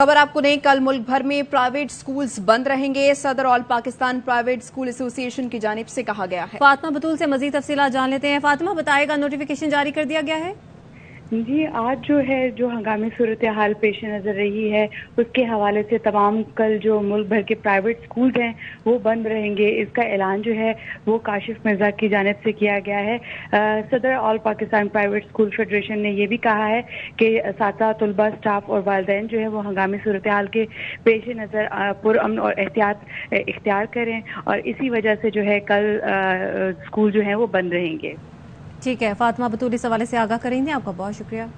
खबर आपको नहीं, कल मुल्क भर में प्राइवेट स्कूल्स बंद रहेंगे। सदर all Pakistan private school association की जानब से कहा गया है। फातिमा बतूल से मजीद तफसीला जान लेते हैं। फातिमा बताएगा नोटिफिकेशन जारी कर दिया गया है। जी आज जो है जो हंगामी सूरत हाल पेश नज़र रही है उसके हवाले से तमाम कल जो मुल्क भर के प्राइवेट स्कूल हैं वो बंद रहेंगे। इसका ऐलान जो है वो काशिफ मिर्ज़ा की जानब से किया गया है। आ, सदर all Pakistan private school federation ने यह भी कहा है कि साता तलबा स्टाफ और वालदेन जो है वो हंगामी सूरत हाल के पेश नज़र पुरअमन और एहतियात इख्तियार करें और इसी वजह से जो है कल आ, स्कूल जो है वो बंद रहेंगे। ठीक है फातिमा बतूल इस से आगाह करेंगे। आपका बहुत शुक्रिया।